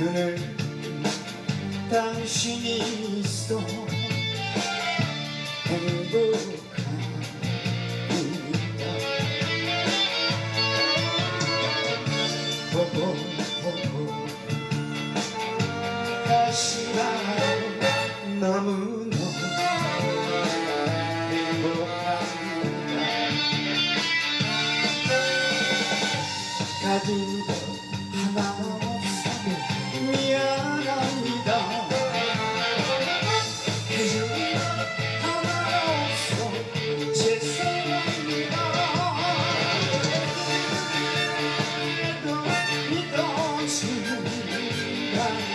눈을 당신이 있어 행복 말하고 너무너무 행복합니다 가진 것 하나 없어 미안합니다 것 하나 없어 죄송합니다 또 믿어준 당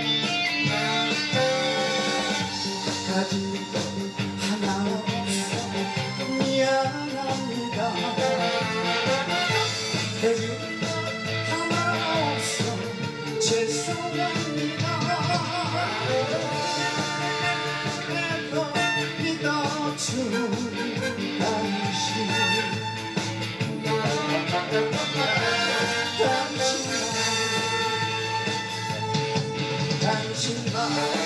touching my